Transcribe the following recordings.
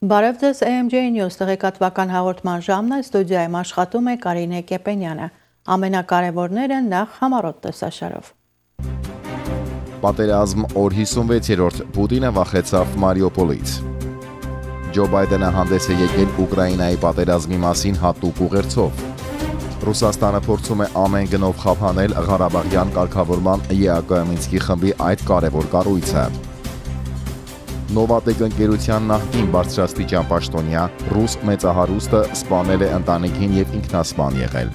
Բարև ձեզ AMJ News տեղեկատվական հաղորդման ժամն է, ստուդիայում աշխատում է Կարինե Կեպենյանը։ Ամենակարևորները նախ համառոտ տեսաշարով։ Պատերազմ օր 56-րդ Պուտինը վախեցավ Մարիոպոլից։ Ջո Բայդենը հանդես է եկել Ուկրաինայի պատերազմի մասին հատուկ ուղերձով։ Ռուսաստանը փորձում է ամեն գնով խափանել Ղարաբաղյան կարգավորման ԵԱԿ Մինսկի խմբի այդ կարևոր կառույցը։ Նովատեկ ընկերության նախկին բարձրաստիճան պաշտոնյա ռուս մեծահարուստը սպանել է ընտանիքին եւ ինքնասպան եղել։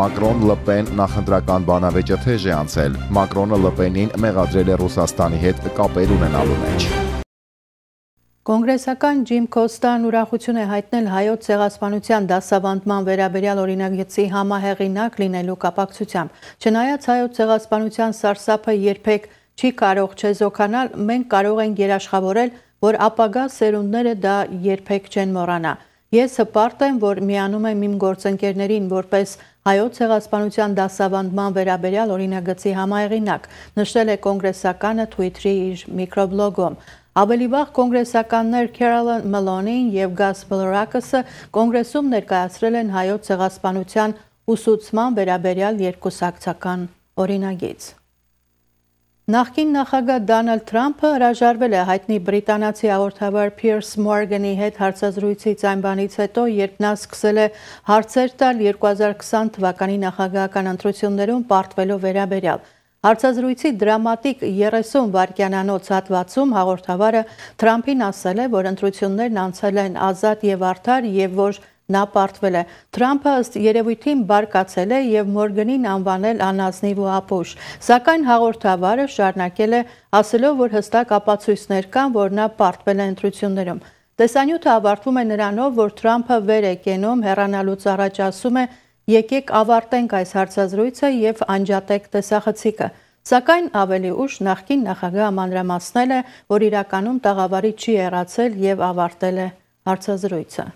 Մակրոն Լպեն նախընտրական բանավեճը թեժ է անցել։ Մակրոնը Լպենին մեղադրել է Ռուսաստանի հետ կապեր ունենալու մեջ։ Կոնգրեսական Ջիմ Կոստան ուրախություն է հայտնել հայոց ցեղասպանության դասավանդման վերաբերյալ օրինագծի համահեղինակ լինելու կապակցությամբ։ Չնայած հայոց ցեղասպանության սարսափը երբեք չի կարող չեզոքանալ, մենք կարող ենք երաշխավորել, որ ապագա սերունդները դա երբեք չեն մոռանա։ Ես հպարտ եմ, որ միանում եմ իմ գործընկերներին որպես հայոց ցեղասպանության դասավանդման վերաբերյալ օրինագծի համահեղինակ, նշել է կոնգրեսականը Twitter-ի իր միկրոբլոգում։ Ավելի վաղ կոնգրեսականներ Քերոլին Մելոնին եւ Գաս Բլրակսը կոնգրեսում ներկայացրել են հայոց ցեղասպանության ուսուցման վերաբերյալ երկուսակցական օրինագիծ։ Նախկին նախագահ Դոնալդ Թրամփը հրաժարվել է հայտնի բրիտանացի հաղորդավար Փիրս Մորգանի հետ հարցազրույցից այն բանից հետո, երբ նա սկսել է հարցեր տալ 2020 թվականի նախագահական ընտրություններում պարտվելու վերաբերյալ։ Հարցազրույցի դրամատիկ 30 վայրկյանանոց հատվածում հաղորդավարը Թրամփին ասել է, որ ընտրություններն անցել են ազատ եւ արդար եւ որ նա պարտվել է։ Թրամփը ըստ երևույթին բարկացել է եւ Մորգանին անվանել անազնիվ ու ապուշ։ Սակայն հաղորդավարը շարունակել է ասելով, որ հստակ ապացույցներ կան, որ նա պարտվել է ընտրություններում։ Տեսանյութը ավարտվում է նրանով, որ Թրամփը վեր է կենում հեռանալուց առաջ ասում է. «Եկեք ավարտենք այս հարցազրույցը եւ անջատեք տեսախցիկը»։ Սակայն ավելի ուշ նախկին նախագահը մանրամասնել է, որ իրականում տաղավարի չի եռացել եւ ավարտել է հարցազրույցը։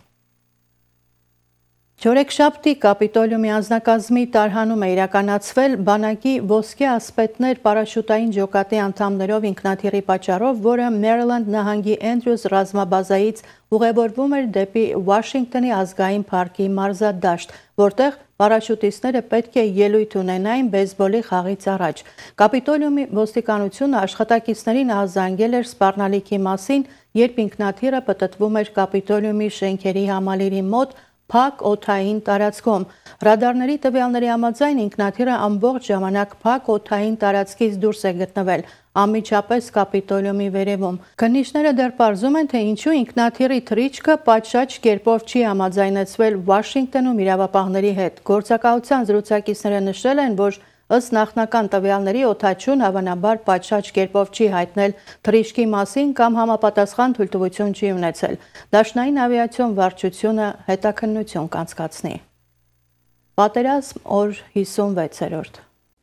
Չորեքշաբթի կապիտոլիումի անձնակազմի տարհանում է իրականացվել բանակի ոսկե ասպետներ պարաշուտային ջոկատի անդամներով ինքնաթիռի պատճառով, որը Մերիլանդ նահանգի Էնդրյուս ռազմաբազայից ուղևորվում էր դեպի Վաշինգտոնի ազգային պարկի մարզադաշտ, որտեղ Պարաշուտիստները պետք է ելույթ ունենային բեյսբոլի խաղից առաջ։ Կապիտոլիումի ոստիկանությունը աշխատակիցներին ահազանգել էր սպառնալիքի մասին, երբ ինքնաթիռը պտտվում էր Կապիտոլիումի շենքերի համալիրի մոտ փակ օթային տարածքում։ Ռադարների տվյալների համաձայն ինքնաթիռը ամբողջ ժամանակ փակ օթային տարածքից դուրս է գտնվել անմիջապես կապիտոլիումի վերևում։ Քննիչները դեռ պարզում են, թե ինչու ինքնաթիռի թռիչքը պատշաճ կերպով չի համաձայնեցվել Վաշինգտոնում իրավապահների հետ։ Գործակալության զրուցակիցները նշել են, որ Ըստ նախնական տվյալների օթաչուն հավանաբար պատշաճ կերպով չի հայտնել թռիչքի մասին կամ համապատասխան թույլտվություն չի ունեցել։ Դաշնային ավիացիոն վարչությունը հետաքննություն կանցկացնի։ Պատերազմ օր 56-րդ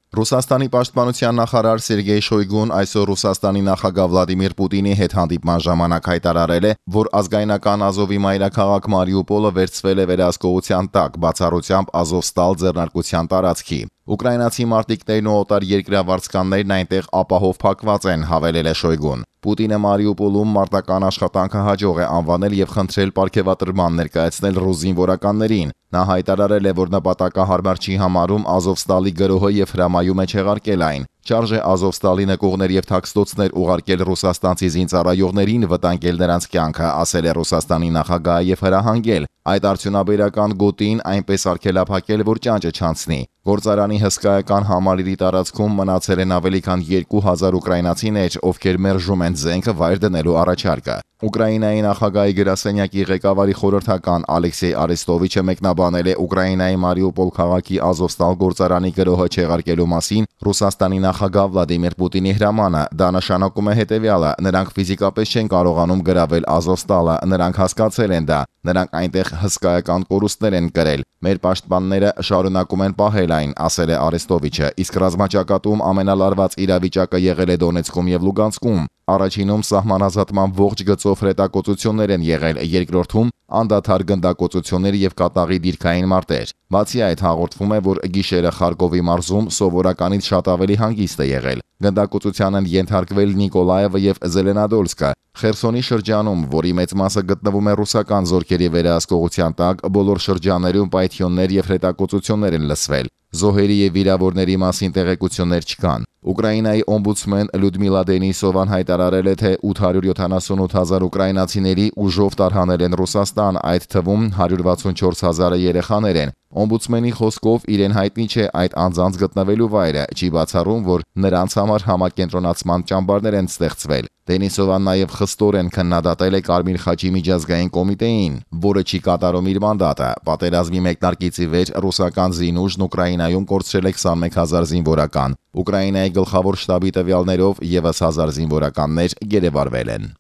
Ռուսաստանի պաշտպանության նախարար Սերգեյ Շոյգուն այսօր Ռուսաստանի նախագահ Վլադիմիր Պուտինի հետ հանդիպման ժամանակ հայտարարել է, որ ազգայնական Ազովի մայրաքաղաք Մարիուպոլը վերցվել է վերահսկողության տակ, բացառությամբ Ազովստալ ձեռնարկության տարածքի։ Ուկրաինացի մարտիկներն ու օտար երկրավարձկաններն այնտեղ ապահով փակված են, հավելել է Շոյգուն։ Պուտինը Մարիուպոլում մարտական աշխատանքը հաջող է անվանել եւ խնդրել ապարքեվատրման ներկայացնել ռուս զինվորականներին։ Նա հայտարարել է, որ նպատակահարմար չի համարում Ազովստալի գրոհը եւ հրամայում է չեղարկել այն։ Չարժ է Ազովստալի նկողներ եւ թաքստոցներ ուղարկել ռուսաստանցի զինծառայողներին վտանգել նրանց կյանքը, ասել է Ռուսաստանի նախագահը եւ հրահանգել այդ արդյունաբերական գոտին այնպես արգելափակել, որ ճանճը չանցնի։ Գործարանի հսկայական համալիրի տարածքում մնացել են ավելի քան 2000 ուկրաինացիներ, ովքեր մերժում են զենքը վայր դնելու առաջարկը։ Ուկրաինայի նախագահի գրասենյակի ղեկավարի խորհրդական Ալեքսեյ Արեստովիչը մեկնաբանել է Ուկրաինայի Մարիուպոլ քաղաքի Ազովստալ գործարանի գրոհը չեղարկելու մասին Ռուսաստանի նախագահ Վլադիմիր Պուտինի հրամանը։ Դա նշանակում է հետևյալը. նրանք ֆիզիկապես չեն կարողանում գրավել Ազովստալը, նրանք հասկացել են դա։ Նրանք այնտեղ հսկայական կորուստներ են կրել։ Մեր պաշտպանները շարունակում են պահել այն, ասել է Արեստովիչը, իսկ ռազմաճակատում ամենալարված իրավիճակը եղել է Դոնեցկում եւ Լուգանսկում։ Առաջինում սահմանազատման ողջ գծով հրետակոծություններ են եղել, երկրորդում անդադար գնդակոծություններ եւ կատաղի դիրքային մարտեր։ Բացի այդ հաղորդվում է, որ գիշերը Խարկովի մարզում սովորականից շատ ավելի հանգիստ է եղել։ Գնդակոծության են ենթարկվել Նիկոլաևը եւ Զելենադոլսկը։ Խերսոնի շրջանում, որի մեծ մասը գտնվում է ռուսական զորքերի վերահսկողության տակ, բոլոր շրջաններում պայթյուններ եւ հրետակոծություններ են լսվել։ Զոհերի եւ վիրավորների մասին տեղեկություններ չկան։ Ուկրաինայի օմբուդսմեն Լյուդմիլա Դենիսովան հայտարարել է, թե 878000 ուկրաինացիների ուժով տարհանել են Ռուսաստան, այդ թվում 164000-ը երեխաներ են։ Օմբուդսմենի խոսքով իրեն հայտնի չէ այդ անձանց գտնվելու վայրը, չի բացառում, որ նրանց համար համակենտրոնացման ճամբարներ են ստեղծվել։ Դենիսովան նաև խստորեն քննադատել է Կարմիր խաչի միջազգային կոմիտեին, որը չի կատարում իր մանդատը։ Պատերազմի մեկնարկից ի վեր ռուսական զինուժն Ուկրաինայում կորցրել է 21000 զինվորական։ Ուկրաինայի գլխավոր շտաբի տվյալներով եւս 1000 զինվորականներ գերեվարվել են։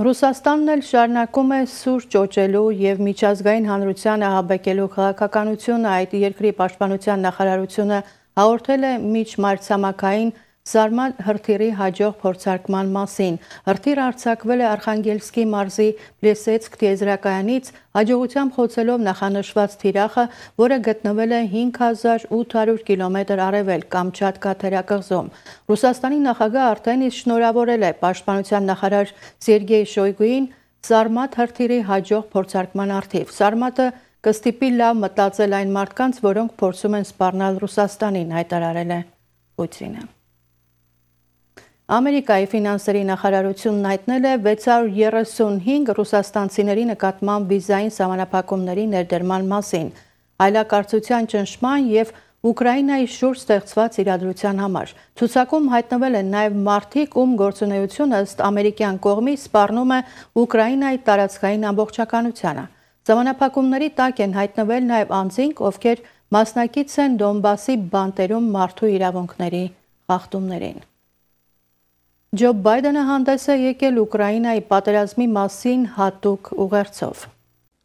Ռուսաստանն էլ շարունակում է սուր ճոճելու եւ միջազգային հանրությանը հաբեկելու քաղաքականությունը այդ երկրի պաշտպանության նախարարությունը հաղորդել է միջմարտցամաքային Զարման հրթիրի հաջող փորձարկման մասին։ Հրթիրը արձակվել է Արխանգելսկի մարզի Պլեսեցկ տիեզերակայանից հաջողությամբ խոցելով նախանշված թիրախը, որը գտնվել է 5800 կիլոմետր արևել Կամչատկա թերակղզում։ Ռուսաստանի նախագահ արդեն իսկ շնորհավորել է պաշտպանության նախարար Սերգեյ Շոյգուին Սարմատ հրթիրի հաջող փորձարկման արդիվ։ Սարմատը կստիպի լավ մտածել այն մարդկանց, որոնք փորձում են սպառնալ Ռուսաստանին, հայտարարել է Պուտինը։ Ամերիկայի ֆինանսերի նախարարությունն հայտնել է 635 ռուսաստանցիների նկատմամբ վիզային սահմանափակումների ներդերման մասին, այլակարծության ճնշման եւ Ուկրաինայի շուրջ ստեղծված իրադրության համար։ Ցուցակում հայտնվել են նաև մարդիկ, ում գործունեությունը ըստ ամերիկյան կողմի սպառնում է Ուկրաինայի տարածքային ամբողջականությանը։ Ժամանակապակումների տակ են հայտնվել նաև անձինք, ովքեր մասնակից են Դոնբասի բանտերում մարդու իրավունքների խախտումներին։ Ջո Բայդենը հանդես է եկել Ուկրաինայի պատերազմի մասին հատուկ ուղերձով։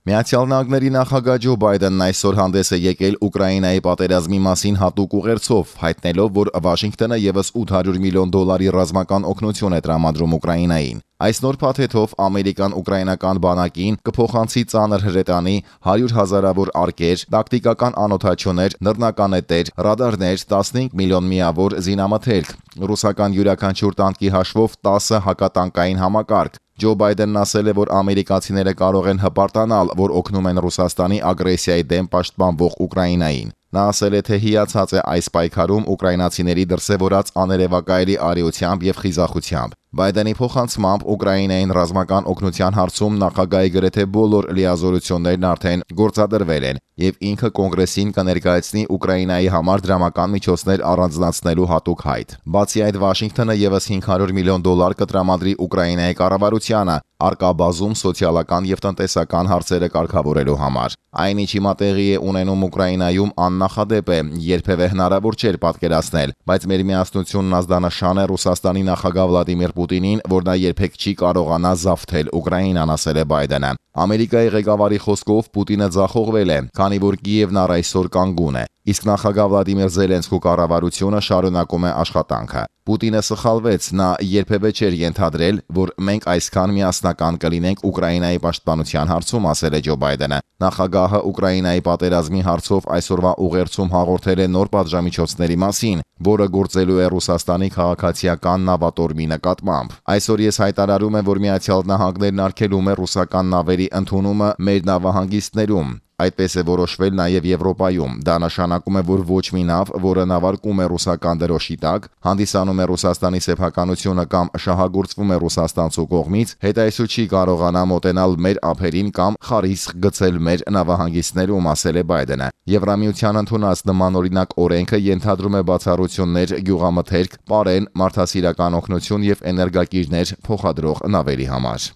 Միացյալ Նահանգների նախագահ Ջո Բայդենն այսօր հանդես է եկել Ուկրաինայի պատերազմի մասին հատուկ ուղերձով, հայտնելով, որ Վաշինգտոնը եւս 800 միլիոն դոլարի ռազմական օգնություն է տրամադրում Ուկրաինային։ Այս նոր փաթեթով ամերիկան ուկրաինական բանակին կփոխանցի ծանր հրետանի 100 հազարավոր արկեր, տակտիկական անօթաչուներ, նռնականետեր, ռադարներ, 15 միլիոն միավոր զինամթերք, ռուսական յուրաքանչյուր տանկի հաշվով 10 հակատանկային համակարգ, Ջո Բայդենն ասել է, որ ամերիկացիները կարող են հպարտանալ, որ օգնում են Ռուսաստանի ագրեսիայի դեմ պաշտպանվող Ուկրաինային։ Նա ասել է, թե հիացած է այս պայքարում ուկրաինացիների դրսևորած աներևակայելի արիությամբ եւ խիզախությամբ։ Բայդենի փոխանցմամբ Ուկրաինային ռազմական օգնության հարցում նախագահի գրեթե բոլոր լիազորություններն արդեն գործադրվել են եւ ինքը կոնգրեսին կներկայացնի Ուկրաինայի համար դրամական միջոցներ առանձնացնելու հատուկ հայտ։ Բացի այդ Վաշինգտոնը եւս 500 միլիոն դոլար կտրամադրի Ուկրաինայի կառավարությանը արկա բազում սոցիալական եւ տնտեսական հարցերը կարգավորելու համար։ Այն ինչ հիմա տեղի է ունենում Ուկրաինայում աննախադեպ է, երբևէ հնարավոր չէր պատկերացնել, բայց մեր միասնությունն ազդանշան է Ռուսաստանի նախագահ Վլադիմիր Պուտինին, որ նա երբեք չի կարողանա զավթել Ուկրաինան, ասել է Բայդենը։ Ամերիկայի ղեկավարի խոսքով Պուտինը ձախողվել է, քանի որ Կիևն առ այսօր կանգուն է։ Իսկ նախագահ Վլադիմիր Զելենսկու կառավարությունը շարունակում է աշխատանքը։ Պուտինը սխալվեց, նա երբևէ չէր ենթադրել, որ մենք այսքան միասնական կլինենք Ուկրաինայի պաշտպանության հարցում, ասել է Ջո Բայդենը։ Նախագահը Ուկրաինայի պատերազմի հարցով այսօրվա ուղերձում հաղորդել է նոր պատժամիջոցների մասին, որը գործելու է Ռուսաստանի քաղաքացիական նավատորմի նկատմամբ։ Այսօր ես հայտարարում եմ, որ Միացյալ Նահանգներն արգելում է ռուսական նավերի ընդունումը մեր նավահանգիստներում։ Այդպես է որոշվել նաև Եվրոպայում։ Դա նշանակում է, որ ոչ մի նավ, որը նավարկում է ռուսական դրոշի տակ, հանդիսանում է Ռուսաստանի սեփականությունը կամ շահագործվում է ռուսաստանցու կողմից, հետայսու չի կարողանա մոտենալ մեր ափերին կամ խարիսխ գցել մեր նավահանգիստներում, ասել է Բայդենը։ Եվրամիության ընդունած նման օրինակ օրենքը ենթադրում է բացառություններ գյուղամթերք, պարեն, մարդասիրական օգնություն եւ էներգակիրներ փոխադրող նավերի համար։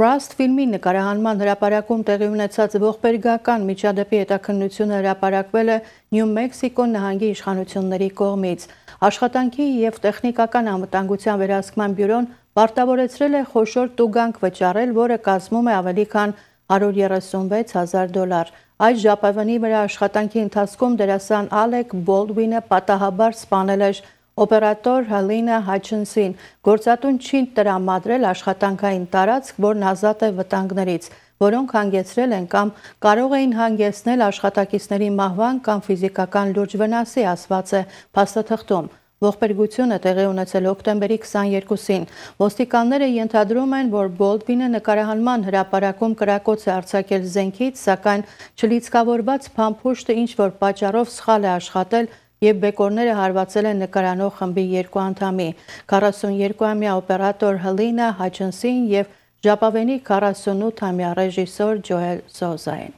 Rust ֆիլմի նկարահանման հրապարակում տեղի ունեցած ողբերգական միջադեպի հետաքննությունը հրապարակվել է Նյու Մեքսիկո նահանգի իշխանությունների կողմից։ Աշխատանքի եւ տեխնիկական անվտանգության վերահսկման բյուրոն պարտավորեցրել է խոշոր տուգանք վճարել, որը կազմում է ավելի քան 136.000 դոլար։ Այս ժապավնի վրա աշխատանքի ընթացքում դերասան Ալեք Բոլդվինը պատահաբար սպանել էր օպերատոր Հալինա Հաչնսին գործատուն չի տրամադրել աշխատանքային տարածք, որն ազատ է վտանգներից, որոնք հանգեցրել են կամ կարող էին հանգեցնել աշխատակիցների մահվան կամ ֆիզիկական լուրջ վնասի, ասված է փաստաթղթում։ Ողբերգությունը տեղի ունեցել հոկտեմբերի 22-ին։ Ոստիկանները ենթադրում են, որ Բոլդվինը նկարահանման հրապարակում կրակոց է արձակել զենքից, սակայն չլիցքավորված փամփուշտը ինչ որ պատճառով սխալ է աշխատել եւ բեկորները հարվածել են նկարանող խմբի երկու անդամի 42-ամյա օպերատոր Հլինա Հաչնսին եւ Ժապավենի 48-ամյա ռեժիսոր Ջոել Սոզային։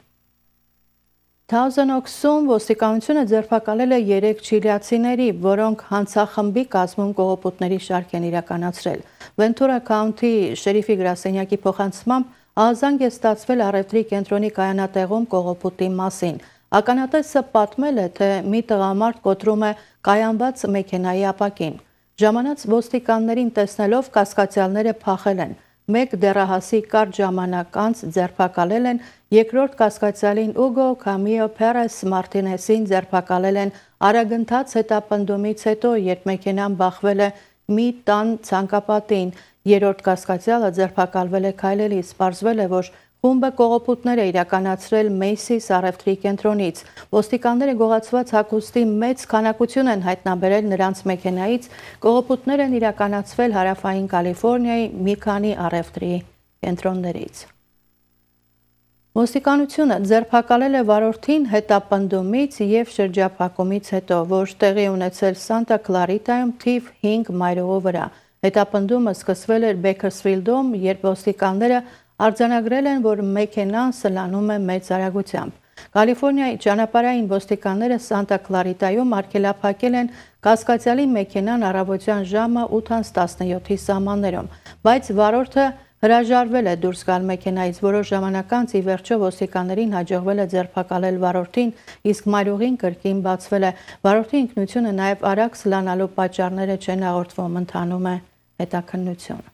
Թաուզենօքսում ոստիկանությունը ձերբակալել է 3 չիլիացիների, որոնք հանցախմբի կազմում կողոպուտների շարք են իրականացրել։ Վենտուրա քաունթի շերիֆի գրասենյակի փոխանցմամբ ահազանգ է ստացվել առևտրի կենտրոնի կայանատեղում կողոպուտի մասին։ Ականատեսը պատմել է, թե մի տղամարդ կոտրում է կայանված մեքենայի ապակին։ Ժամանած ոստիկաններին տեսնելով կասկածյալները փախել են։ Մեկ դեռահասի կարճ ժամանակ անց ձերբակալել են, երկրորդ կասկածյալին Ուգո Կամիո Պերես Մարտինեսին ձերբակալել են արագընթաց հետապնդումից հետո, երբ մեքենան բախվել է մի տան ցանկապատին։ Երրորդ կասկածյալը ձերբակալվել է քայլելիս, պարզվել է, որ Խումբը կողոպուտներ է իրականացրել Մեյսիս առևտրի կենտրոնից։ Ոստիկանները գողացված հակոստի մեծ քանակություն են հայտնաբերել նրանց մեքենայից, կողոպուտներ են իրականացվել հարավային Կալիֆոռնիայի մի քանի առևտրի կենտրոններից։ Ոստիկանությունը ձերբակալել է վարորդին հետապնդումից եւ շրջափակումից հետո, որ տեղի ունեցել Սանտա Կլարիտայում թիվ 5 մայրուղու վրա։ Հետապնդումը սկսվել էր Բեքերսվիլդում, երբ ոստիկանները արձանագրել են, որ մեքենան սլանում է մեծ արագությամբ։ Կալիֆոռնիայի ճանապարհային ոստիկանները Սանտա Կլարիտայում արգելափակել են կասկածյալի մեքենան առավոտյան ժամը 8:17-ի սահմաններում, բայց վարորդը հրաժարվել է դուրս գալ մեքենայից որոշ ժամանակ անց ի վերջո ոստիկաններին հաջողվել է ձերբակալել վարորդին, իսկ մայրուղին կրկին բացվել է։ Վարորդի ինքնությունը նաև արագ սլանալու պատճառները չեն հաղորդվում, ընթանում է հետաքննությունը։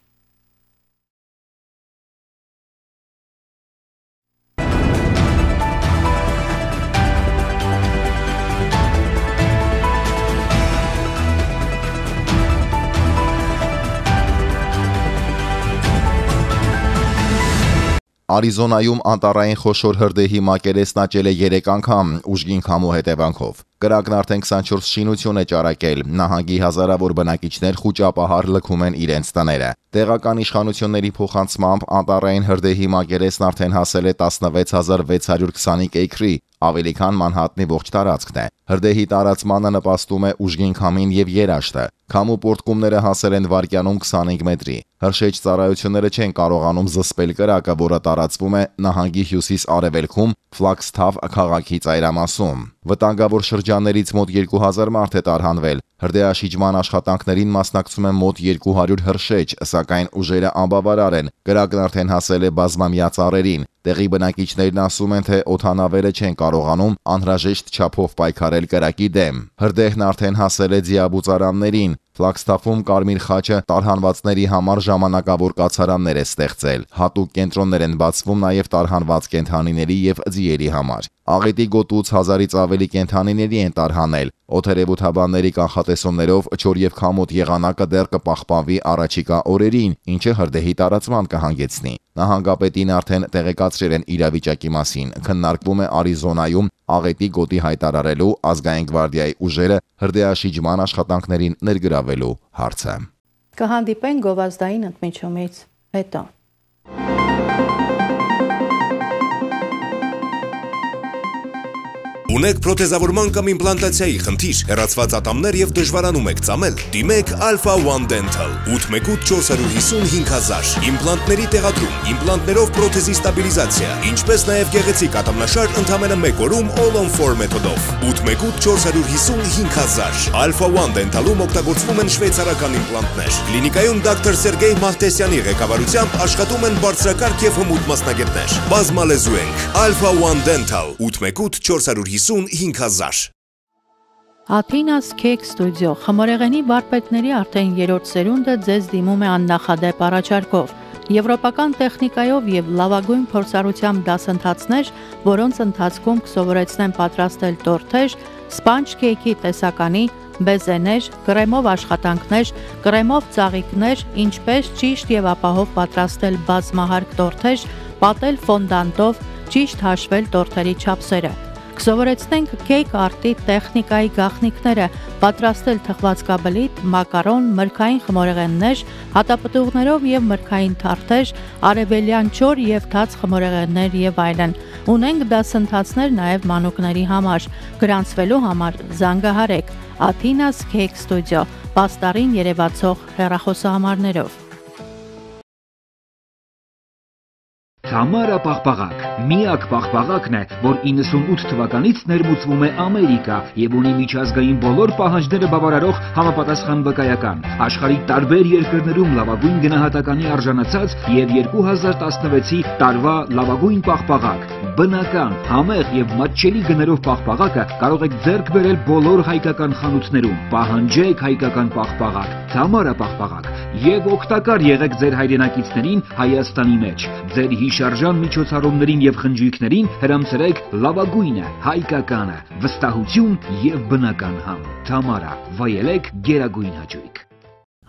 Արիզոնայում անտարային խոշոր հրդեհի մակերեսն աճել է 3 անգամ ուժգին քամու հետևանքով։ Կրակն արդեն 24 շինություն է ճարակել։ Նահանգի հազարավոր բնակիչներ խոճապահար լքում են իրենց տները։ Տեղական իշխանությունների փոխանցմամբ անտարային հրդեհի մակերեսն արդեն հասել է 16625 էկրի, ավելի քան Մանհատնի ողջ տարածքն է։ Հրդեհի տարածմանը նպաստում է ուժգին քամին եւ երաշտը։ Քամու պորտկումները հասել են վարկյանում 25 մետրի։ Հրշեջ ծառայությունները չեն կարողանում զսպել կրակը, որը տարածվում է նահանգի հյուսիս-արևելքում Ֆլաքսթավ քաղաքի ծայրամասում։ Վտանգավոր շրջաններից մոտ 2000 մարդ է տարհանվել։ Հրդեհաշիջման աշխատանքներին մասնակցում են մոտ 200 հրշեջ, սակայն ուժերը անբավարար են։ Կրակն արդեն հասել է բազմամյա ծառերին։ Տեղի բնակիչներն ասում են, թե օթանավերը չեն կարողանում անհրաժեշտ չափով պայքարել կրակի դեմ։ Հրդեհն արդեն հասել է ձիաբուծարաններին, Ֆլագստաֆում Կարմիր խաչը տարհանվածների համար ժամանակավոր կացարաններ է ստեղծել։ Հատուկ կենտրոններ են բացվում նաև տարհանված կենթանիների եւ ձիերի համար։ Աղետի գոտուց հազարից ավելի կենթանիների են տարհանել։ Օթերևութաբանների կանխատեսումներով չոր եւ քամոտ եղանակը դեռ կպահպանվի առաջիկա օրերին, ինչը հրդեհի տարածման կհանգեցնի։ Նահանգապետին արդեն տեղեկացրել են իրավիճակի մասին։ Քննարկվում է Արիզոնայում աղետի գոտի հայտարարելու ազգային գվարդիայի ուժերը հրդեհաշիջման աշխատանքներին ներգրավելու հարցը։ Կհանդիպեն գովազդային ընդմիջումից հետո Ունեք պրոթեզավորման կամ իմպլանտացիայի խնդիր, հեռացված ատամներ եւ դժվարանում եք ծամել։ Դիմեք Alpha One Dental 818-455 իմպլանտների տեղադրում, իմպլանտներով պրոթեզի ստաբիլիզացիա, ինչպես նաեւ գեղեցիկ ատամնաշար ընդամենը 1 օրում all on 4 մեթոդով։ 818-455 Alpha One Dental-ում օգտագործվում են շվեյցարական իմպլանտներ։ Կլինիկայում դոկտոր Սերգեյ Մահտեսյանի ղեկավարությամբ աշխատում են բարձրակարգ եւ հմուտ մասնագետներ։ Բազմալեզու ենք Alpha One Dental 818 450 5000 Athena's Cake Studio խմորեղենի վարպետների արդեն 3-րդ սերունդը ձեզ դիմում է աննախադեպ առաջարկով։ Եվրոպական տեխնիկայով եւ լավագույն փորձառությամբ դասընթացներ, որոնց ընթացքում կսովորեցնեն պատրաստել տորթեր, սպանջ քեյքի տեսականի, բեզեներ, կրեմով աշխատանքներ, կրեմով ծաղիկներ, ինչպես ճիշտ եւ ապահով պատրաստել բազմահարկ տորթեր, պատել ֆոնդանտով, ճիշտ հաշվել տորթերի չափսերը։ Կսովորեցնենք կեյք արտի տեխնիկայի գաղտնիքները, պատրաստել թխվածքաբլիթ, մակարոն, մրգային խմորեղեններ, հատապտուղներով եւ մրգային թարթեր, արևելյան չոր եւ թաց խմորեղեններ եւ այլն։ Ունենք դասընթացներ նաեւ մանուկների համար։ Գրանցվելու համար զանգահարեք Athena's Cake Studio, պաստարին երևացող հեռախոսահամարներով։ Թամարա պաղպաղակ միակ պաղպաղակն է, որ 98 թվականից ներմուծվում է Ամերիկա եւ ունի միջազգային բոլոր պահանջները բավարարող համապատասխան վկայական։ Աշխարհի տարբեր երկրներում լավագույն գնահատականի արժանացած եւ 2016-ի տարվա լավագույն պաղպաղակ բնական, համեղ եւ մատչելի գներով պաղպաղակը կարող եք ձեռք բերել բոլոր հայկական խանութներում։ Պահանջեք հայկական պաղպաղակ, Թամարա պաղպաղակ եւ օգտակար եղեք ձեր հայրենակիցներին Հայաստանի մեջ։ Ձեր հիշարժան միջոցառումներին եւ խնջույքներին հրամցրեք լավագույնը, հայկականը, վստահություն եւ բնական համ։ Թամարա, վայելեք գերագույն հաճույք։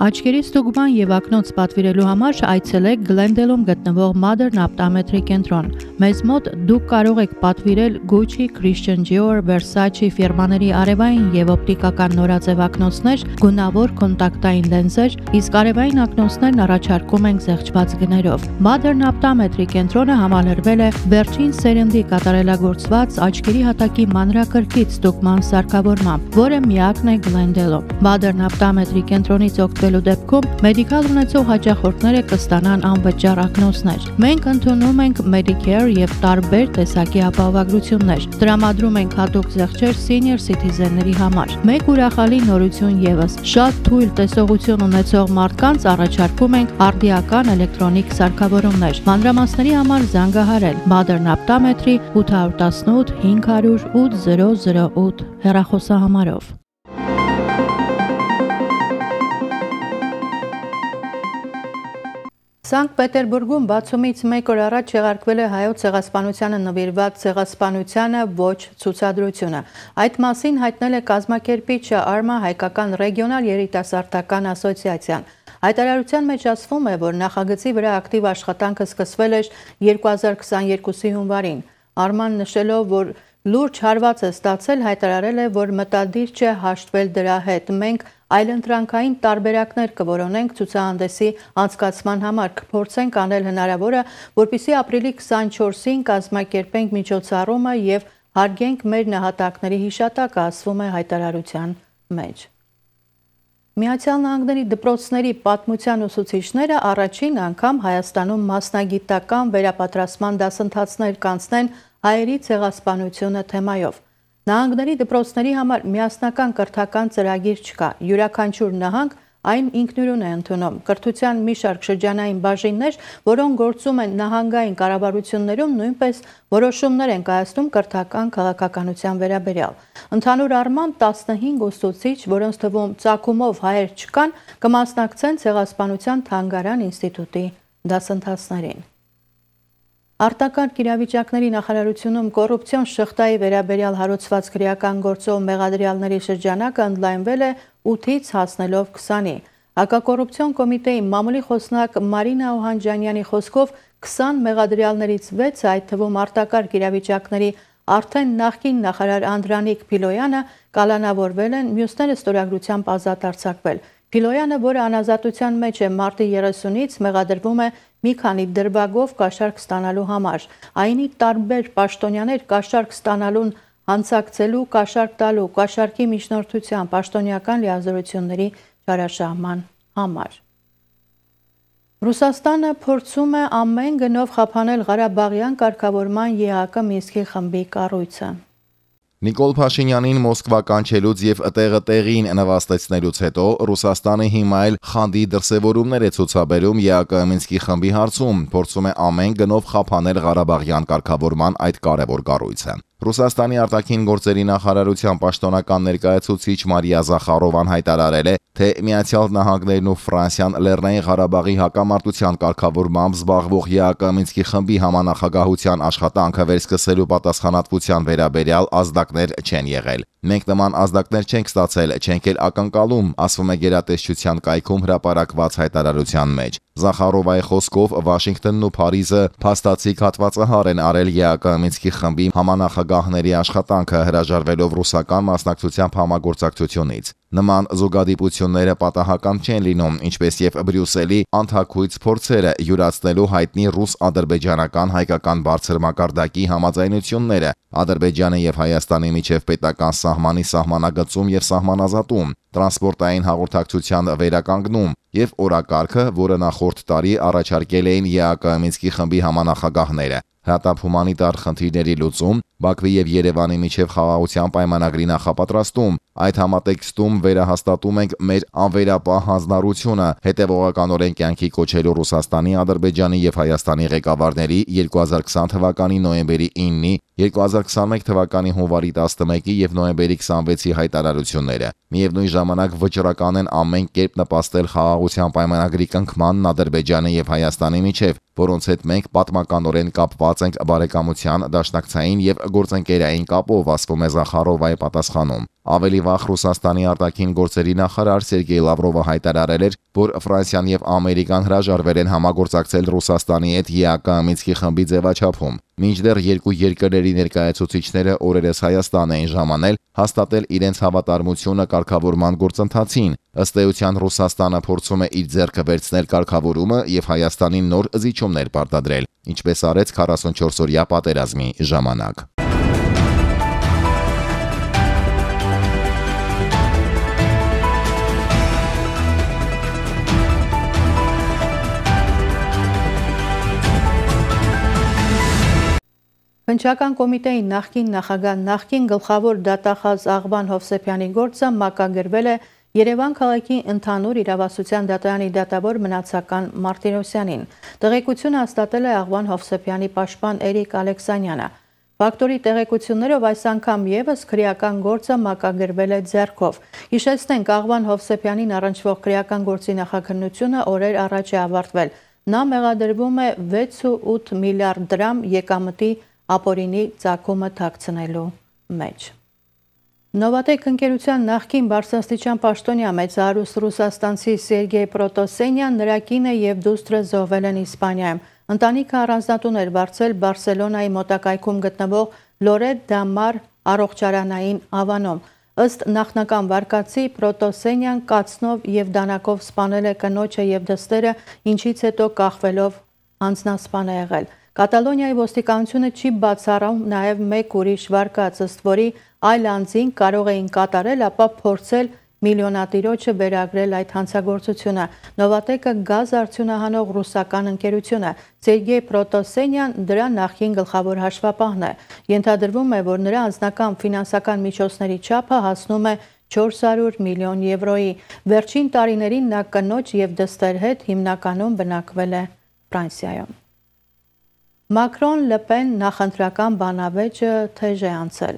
Աչքերի ստուգման եւ ակնոց պատվիրելու համար այցելեք Glendale-ում գտնվող Modern Optometry կենտրոն։ Մեզ մոտ դուք կարող եք պատվիրել Gucci, Christian Dior, Versace ֆիրմաների արևային եւ օպտիկական նորաձև ակնոցներ, գունավոր կոնտակտային լենզեր, իսկ արևային ակնոցներն առաջարկում ենք զեղչված գներով։ Modern Optometry կենտրոնը համալրվել է վերջին սերնդի կատարելագործված աչքերի հատակի մանրակրկիտ ստուգման սարքավորմամբ, որը միակն է Glendale-ում։ Modern Optometry կենտրոնից օգտվել ստեղծվելու դեպքում մեդիկալ ունեցող հաճախորդները կստանան անվճար ակնոցներ։ Մենք ընդունում ենք Medicare եւ տարբեր տեսակի ապահովագրություններ։ Տրամադրում ենք հատուկ զեղչեր senior citizen-ների համար։ Մեկ ուրախալի նորություն եւս։ Շատ թույլ տեսողություն ունեցող մարդկանց առաջարկում ենք արդիական էլեկտրոնիկ սարքավորումներ։ Մանրամասների համար զանգահարել Modern Optometry 818 500 8008 հեռախոսահամարով։ Սանկտ Պետերբուրգում բացումից 1 օր առաջ չեղարկվել է հայոց ցեղասպանությանը նվիրված ցեղասպանությանը ոչ ցուցադրությունը։ Այդ մասին հայտնել է կազմակերպիչը Արմա հայկական ռեգիոնալ երիտասարդական ասոցիացիան։ Հայտարարության մեջ ասվում է, որ նախագծի վրա ակտիվ աշխատանքը սկսվել էր 2022-ի հունվարին։ Արման նշելով, որ լուրջ հարված է ստացել, հայտարարել է, որ մտադիր չէ հաշտվել դրա հետ։ Մենք այլընտրանքային տարբերակներ կորոնենք ցուցահանդեսի անցկացման համար, կփորձենք անել հնարավորը, որպիսի ապրիլի 24-ին կազմակերպենք միջոցառումը եւ հարգենք մեր նահատակների հիշատակը, ասվում է հայտարարության մեջ։ Միացյալ Նահանգների դպրոցների պատմության ուսուցիչները առաջին անգամ Հայաստանում մասնագիտական վերապատրաստման դասընթացներ կանցնեն հայերի ցեղասպանությունը թեմայով։ Նահանգների դպրոցների համար միասնական կրթական ծրագիր չկա։ Յուրաքանչյուր նահանգ այն ինքնուրույն է ընդունում։ Կրթության մի շարք շրջանային բաժիններ, որոնք գործում են նահանգային կառավարություններում, նույնպես որոշումներ են կայացնում կրթական քաղաքականության վերաբերյալ։ Ընդհանուր առմամբ 15 ուսուցիչ, որոնց թվում ցակումով հայեր չկան, կմասնակցեն ցեղասպանության թանգարան ինստիտուտի դասընթացներին։ Արտակարգ իրավիճակների նախարարությունում կոռուպցիոն շղթայի վերաբերյալ հարուցված քրեական գործով մեղադրյալների շրջանակը ընդլայնվել է 8-ից հասնելով 20-ի։ Հակակոռուպցիոն կոմիտեի մամուլի խոսնակ Մարինա Օհանջանյանի խոսքով 20 մեղադրյալներից 6-ը, այդ թվում արտակարգ իրավիճակների արդեն նախկին նախարար Անդրանիկ Փիլոյանը կալանավորվել են, մյուսները ստորագրությամբ ազատ արձակվել։ Փիլոյանը, որը անազատության մեջ է մարտի 30-ից, մեղադրվում է մի քանի դրվագով կաշառք ստանալու համար։ Այնի տարբեր պաշտոնյաներ կաշառք ստանալուն հանցակցելու, կաշառք տալու, կաշառքի միջնորդության, պաշտոնյական լիազորությունների չարաշահման համար։ Ռուսաստանը փորձում է ամեն գնով խափանել Ղարաբաղյան կարգավորման ԵԱԿ Մինսկի խմբի կառույցը։ Նիկոլ Փաշինյանին Մոսկվա կանչելուց եւ ըտեղը տեղին նվաստեցնելուց հետո Ռուսաստանը հիմա էլ խանդի դրսևորումներ է ցուցաբերում ԵԱԿ Մինսկի խմբի հարցում, փորձում է ամեն գնով խափանել Ղարաբաղյան կարգավորման այդ կարևոր կառույցը։ Ռուսաստանի արտաքին գործերի նախարարության պաշտոնական ներկայացուցիչ Մարիա Զախարովան հայտարարել է, թե Միացյալ Նահանգներն ու Ֆրանսիան Լեռնային Ղարաբաղի հակամարտության կարգավորմամբ զբաղվող ՀԱԿ Մինսկի խմբի համանախագահության աշխատանքը վերսկսելու պատասխանատվության վերաբերյալ ազդակներ չեն եղել։ Մենք նման ազդակներ չենք ստացել, չենք էլ ակնկալում, ասվում է գերատեսչության կայքում հրապարակված հայտարարության մեջ։ Զախարովայի խոսքով Վաշինգտոնն ու Փարիզը փաստացի հատվածահար են արել ԵԱԿ Մինսկի խմբի համանախագահների աշխատանքը հրաժարվելով ռուսական մասնակցությամբ համագործակցությունից։ Նման զուգադիպությունները պատահական չեն լինում, ինչպես եւ Բրյուսելի անթակույց փորձերը յուրացնելու հայտնի ռուս-ադրբեջանական հայկական բարձր մակարդակի համաձայնությունները Ադրբեջանի եւ Հայաստանի միջև պետական սահմանի սահմանագծում եւ սահմանազատում, տրանսպորտային հաղորդակցության վերականգնում եւ օրակարգը, որը նախորդ տարի առաջարկել էին ԵԱԿ Մինսկի խմբի համանախագահները հատապ հումանիտար խնդիրների լուծում, Բաքվի եւ Երևանի միջև խաղաղության պայմանագրի նախապատրաստում։ Այդ համատեքստում վերահաստատում ենք մեր անվերապահ հանձնառությունը հետևողականորեն կյանքի կոչելու Ռուսաստանի, Ադրբեջանի եւ Հայաստանի ղեկավարների 2020 թվականի նոյեմբերի 9-ի, 2021 թվականի հունվարի 11-ի եւ նոյեմբերի 26-ի հայտարարությունները։ Միևնույն ժամանակ վճռական են ամեն կերպ նպաստել խաղաղության պայմանագրի կնքմանն Ադրբեջանի եւ Հայաստանի միջև, որոնց հետ մենք պատմականորեն կապված ենք բարեկամության, դաշնակցային եւ գործընկերային կապով, ասվում է Զախարովայի պատասխանում։ Ավելի վաղ Ռուսաստանի արտաքին գործերի նախարար Սերգեյ Լավրովը հայտարարել էր, որ Ֆրանսիան եւ Ամերիկան հրաժարվել են համագործակցել Ռուսաստանի հետ ԵԱԿ Մինսկի խմբի ձևաչափում։ Մինչդեռ երկու երկրների ներկայացուցիչները օրերս Հայաստան էին ժամանել հաստատել իրենց հավատարմությունը կարգավորման գործընթացին։ Ըստ էության Ռուսաստանը փորձում է իր ձեռքը վերցնել կարգավորումը եւ Հայաստանին նոր զիջումներ պարտադրել, ինչպես արեց 44-օրյա պատերազմի ժամանակ։ Հնչական կոմիտեի նախկին նախագահ նախկին գլխավոր դատախազ Աղվան Հովսեփյանի գործը մակագրվել է Երևան քաղաքի ընդհանուր իրավասության դատարանի դատավոր մնացական Մարտիրոսյանին։ Տեղեկությունը հաստատել է Աղվան Հովսեփյանի պաշտպան Էրիկ Ալեքսանյանը։ Ֆակտորի տեղեկություններով այս անգամ եւս քրեական գործը մակագրվել է ձեռքով։ Հիշեցնենք Աղվան Հովսեփյանին առնչվող քրեական գործի նախաքննությունը օրեր առաջ է ավարտվել։ Նա մեղադրվում է 6.8 միլիարդ դրամ եկամտի ապօրինի ցակումը թաքցնելու մեջ։ Նովատեկ ընկերության նախկին բարձրաստիճան պաշտոնյա մեծարուս ռուսաստանցի Սերգեյ Պրոտոսենյան նրա կինը եւ դուստրը զոհվել են Իսպանիայում։ Ընտանիքը առանձնատուն էր բարձել Բարսելոնայի մոտակայքում գտնվող Լորետ Դամար առողջարանային ավանում։ Ըստ նախնական վարկածի Պրոտոսենյան կացնով եւ դանակով սպանել է կնոջը եւ դստերը, ինչից հետո կախվելով անձնասպան է եղել։ Կատալոնիայի ոստիկանությունը չի բացառում նաև մեկ ուրիշ վարկած, ըստ որի այլ անձին կարող էին կատարել, ապա փորձել միլիոնատիրոջը վերագրել այդ հանցագործությունը։ Նովատեկը գազ արդյունահանող ռուսական ընկերություն է։ Սերգեյ Պրոտոսենյան դրա նախին գլխավոր հաշվապահն է։ Ենթադրվում է, որ նրա անձնական ֆինանսական միջոցների չափը հասնում է 400 միլիոն եվրոյի։ Վերջին տարիներին նա կնոջ եւ դստեր հետ հիմնականում բնակվել է Ֆրանսիայում։ Մակրոն Լպեն նախընտրական բանավեճը թեժ է անցել։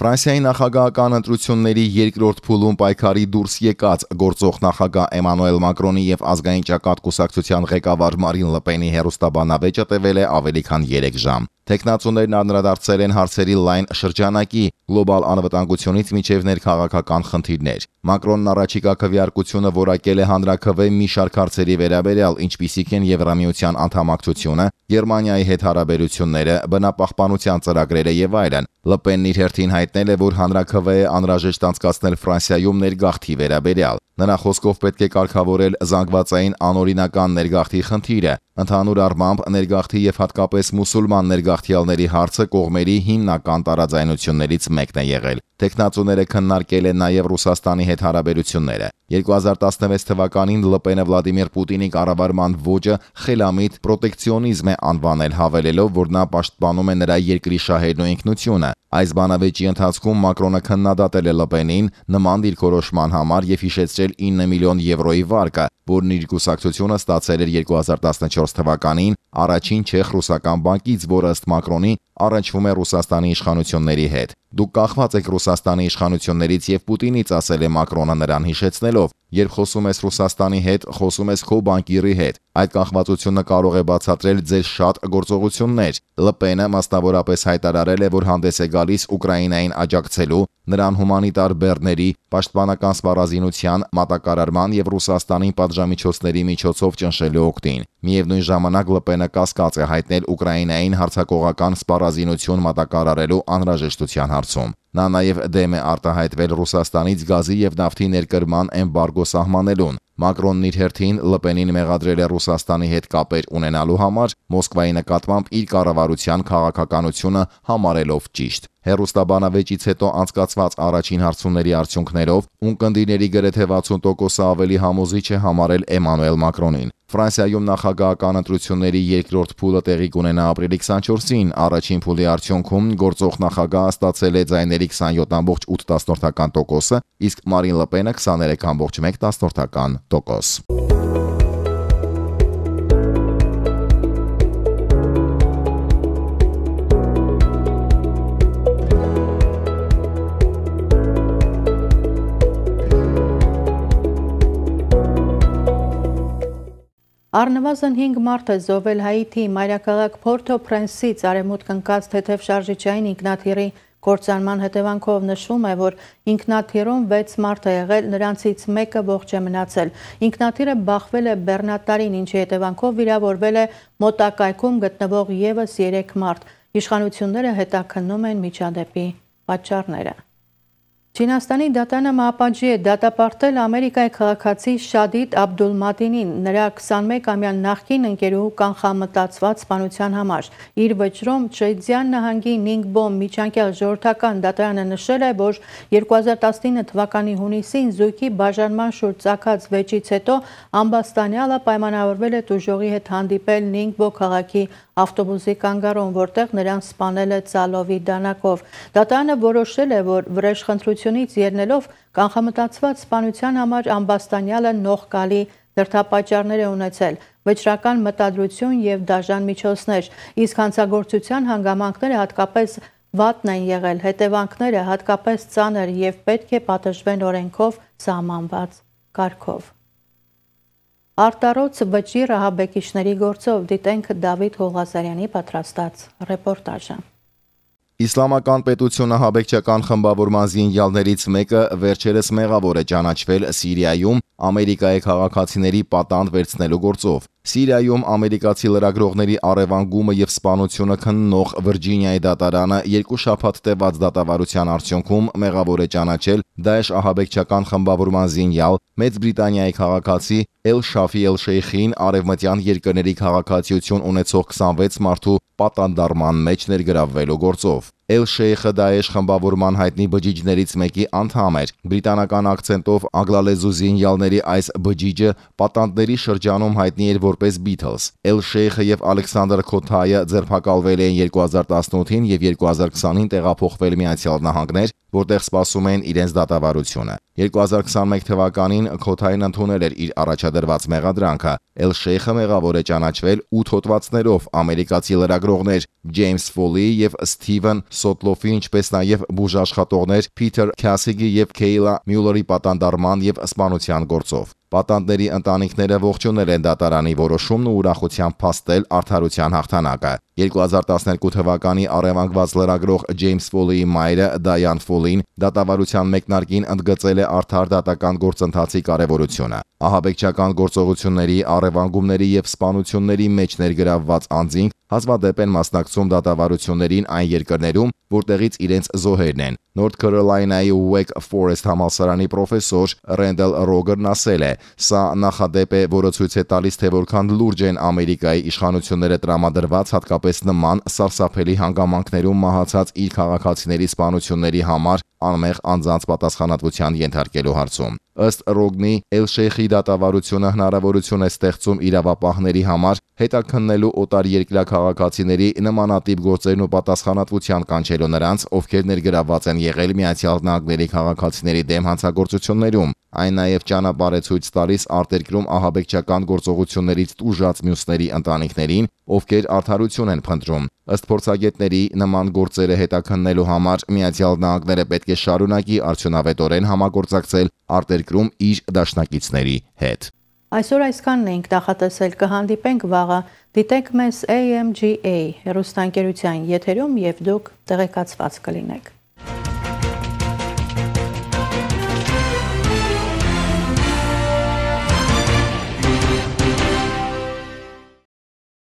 Ֆրանսիայի նախագահական ընտրությունների երկրորդ փուլում պայքարի դուրս եկած գործող նախագահ Էմանուել Մակրոնի եւ ազգային ճակատ կուսակցության ղեկավար Մարին Լպենի հերոստաբանավեճը տևել է ավելի քան 3 ժամ։ Տեխնացուներն անդրադարձել են հարցերի լայն շրջանակի գլոբալ անվտանգությունից միջև ներքաղաքական խնդիրներ։ Մակրոնն առաջիկա քվեարկությունը որակել է հանրակրվե մի շարք հարցերի վերաբերյալ, ինչպիսիք են Եվրամիության անդամակցությունը, Գերմանիայի հետ հարաբերությունները, բնապահպանության ծրագրերը եւ այլն։ Լպենն իր հերթին հայտնել է, որ հանրակրվե է անհրաժեշտ անցկացնել Ֆրանսիայում ներգաղթի վերաբերյալ։ Նրա խոսքով պետք է կարգավորել զանգվածային անօրինական ներգաղթի խնդիրը։ Ընդհանուր առմամբ ներգաղթի եւ հատկապես մուսուլման ներգաղթյալների հարցը կողմերի հիմնական տարաձայնություններից մեկն է եղել։ Տեխնացուները քննարկել են նաև Ռուսաստանի հետ հարաբերությունները։ 2016 թվականին ԼՊՆ Վլադիմիր Պուտինի կառավարման ոճը խելամիտ պրոտեկցիոնիզմ է անվանել, հավելելով, որ նա պաշտպանում է նրա երկրի շահերն ու ինքնությունը։ Այս բանավեճի ընթացքում Մակրոնը քննադատել է ԼՊՆ-ին նման դիրքորոշման համար եւ հիշեցրել 9 միլիոն եվրոյի վարկը, որն իր կուսակցությունը ստացել էր 2014 թվականին առաջին չեխ ռուսական բանկից, որը ըստ Մակրոնի առնչվում է Ռուսաստանի իշխանությունների հետ։ Դուք կախված եք Ռուսաստանի իշխանություններից եւ Պուտինից, ասել է Մակրոնը նրան հիշեցնելով, երբ խոսում ես Ռուսաստանի հետ, խոսում ես քո բանկիրի հետ։ Այդ կախվածությունը կարող է բացատրել ձեր շատ գործողություններ։ ԼՊՆ-ը մասնավորապես հայտարարել է, որ հանդես է գալիս Ուկրաինային աջակցելու, նրան հումանիտար բեռների, պաշտպանական սպառազինության, մատակարարման եւ Ռուսաստանին պատժամիջոցների միջոցով ճնշելու օգտին։ Միևնույն ժամանակ ԼՊՆ-ը կասկած է հայտնել Ուկրաինային հարձակողական սպառազինություն մատակարարելու անհրաժեշտության հարցում։ Նա նաև դեմ է արտահայտվել Ռուսաստանից գազի եւ նավթի ներկրման էմբարգո սահմանելուն։ Մակրոնն իր հերթին ԼՊՆ-ին մեղադրել է Ռուսաստանի հետ կապեր ունենալու համար Մոսկվայի նկատմամբ իր կառավարության քաղաքականությունը համարելով ճիշտ։ Հերոստաբանավեճից հետո անցկացված առաջին հարցումների արդյունքներով ունկնդիների գրեթե 60%-ը ավելի համոզիչ է համարել Էմանուել Մակրոնին։ Ֆրանսիայում նախագահական ընտրությունների երկրորդ փուլը տեղի կունենա ապրիլի 24-ին։ Առաջին փուլի արդյունքում գործող նախագահը ստացել է ձայների 27.8%, իսկ Մարին Լպենը 23.1%։ Առնվազն 5 մարդ է զովել Հայիթի մայրաքաղաք Փորթո Պրենսից արեմուտք ընկած թեթև շարժիչային ինքնաթիռի կործանման հետևանքով նշվում է, որ ինքնաթիռում 6 մարդ է եղել, նրանցից մեկը ողջ է մնացել։ Ինքնաթիռը բախվել է Բեռնատարին, ինչի հետևանքով վիրավորվել է մոտակայքում գտնվող եւս 3 մարդ։ Իշխանությունները հետաքննում են միջադեպի պատճառները։ Չինաստանի դատանը մահապատժի է դատապարտել Ամերիկայի քաղաքացի Շադիդ Աբդուլմատինին նրա 21-ամյա նախկին ընկերուհու կանխամտածված սպանության համար։ Իր վճռում Չեյձյան նահանգի Նինգբոմ միջանկյալ ժողովրդական դատարանը նշել է, որ 2019 թվականի հունիսին զույգի բաժանման շուրջ ցակած վեճից հետո ամբաստանյալը պայմանավորվել է տուժողի հետ հանդիպել Նինգբո քաղաքի ավտոբուսի կանգառում, որտեղ նրան սպանել է ցալովի դանակով։ Դատարանը որոշել է, որ վրեժխնդրությունից ելնելով կանխամտածված սպանության համար ամբաստանյալը նողկալի դրդապատճառներ է ունեցել, վճռական մտադրություն եւ դաժան միջոցներ, իսկ հանցագործության հանգամանքները հատկապես վատն են եղել, հետևանքները հատկապես ծանր եւ պետք է պատժվեն օրենքով սահմանված կարգով։ Արտարոց վճի ռահաբեկիչների գործով դիտենք Դավիթ Հողազարյանի պատրաստած ռեպորտաժը։ Իսլամական պետությունը հաբեկչական խմբավորման զինյալներից մեկը վերջերս մեղավոր է ճանաչվել Սիրիայում Ամերիկայի քաղաքացիների պատանդ վերցնելու գործով։ Սիրիայում ամերիկացի լրագրողների առևանգումը եւ սպանությունը քննող Վիրջինիայի դատարանը երկու շաբաթ տևած դատավարության արդյունքում մեղավոր է ճանաչել Դաեշ ահաբեկչական խմբավորման զինյալ Մեծ Բրիտանիայի քաղաքացի Էլ Շաֆի Էլ Շեյխին արևմտյան երկրների քաղաքացիություն ունեցող 26 մարդու պատանդարման մեջ ներգրավվելու գործով։ Էլ Շեյխը Դաեշ խմբավորման հայտնի բջիջներից մեկի անդամ էր։ Բրիտանական акցենտով անգլալեզու զինյալների այս բջիջը պատանդների շրջանում հայտնի էր որպես Beatles։ Էլ Շեյխը եւ Ալեքսանդր Քոթայը ձերբակալվել էին 2018-ին եւ 2020-ին տեղափոխվել Միացյալ Նահանգներ, որտեղ սպասում են իրենց դատավարությունը։ 2021 թվականին Քոթային ընդունել էր իր առաջադրված մեղադրանքը։ Էլ Շեյխը մեղավոր է ճանաչվել 8 հոդվածներով ամերիկացի լրագրողներ Ջեյմս Ֆոլի եւ Սթիվեն Սոտլոֆի, ինչպես նաեւ բուժաշխատողներ Փիթեր Քասիգի եւ Քեյլա Մյուլլերի պատանդարման եւ սպանության գործով։ Պատանդների ընտանիքները ողջունել են դատարանի որոշումն ու ուրախությամբ փաստել արդարության հաղթանակը։ 2012 թվականի առևանգված լրագրող Ջեյմս Ֆոլիի մայրը Դայան Ֆոլին դատավարության մեկնարկին ընդգծել է արդար դատական գործընթացի կարևորությունը։ Ահաբեկչական գործողությունների, առևանգումների եւ սպանությունների մեջ ներգրավված անձինք հազվադեպ են մասնակցում դատավարություններին այն երկրներում, որտեղից իրենց զոհերն են։ North Carolina-ի Wake Forest համալսարանի պրոֆեսոր Ռենդել Ռոգերն ասել է. «Սա նախադեպ է, որը ցույց է տալիս, թե որքան լուրջ են Ամերիկայի իշխանությունները տրամադրված հատկապես նման սարսափելի հանգամանքներում մահացած իր քաղաքացիների սպանությունների համար անմեղ անձանց պատասխանատվության ենթարկելու հարցում։ Ըստ Ռոգնի, Էլ-Շեյխի դատավարությունը հնարավորություն է ստեղծում իրավապահների համար հետաքննելու օտար երկրյա քաղաքացիների նմանատիպ գործերն ու պատասխանատվության կանչելու նրանց, ովքեր ներգրավված են եղել Միացյալ Նահանգների քաղաքացիների դեմ հանցագործություններում։ Այն նաև ճանապարհ է ցույց տալիս արտերկրում ահաբեկչական գործողություններից տուժած մյուսների ընտանիքներին, ովքեր արդարություն են փնտրում։ Ըստ փորձագետների, նման գործերը հետաքննելու համար Միացյալ Նահանգները պետք է շարունակի արդյունավետորեն համագործակցել արտերկրում իր դաշնակիցների հետ։ Այսօր այսքանն էինք նախատեսել կհանդիպենք վաղը։ Դիտեք մեզ AMGA հեռուստաընկերության եթերում եւ դուք տեղեկացված կլինեք։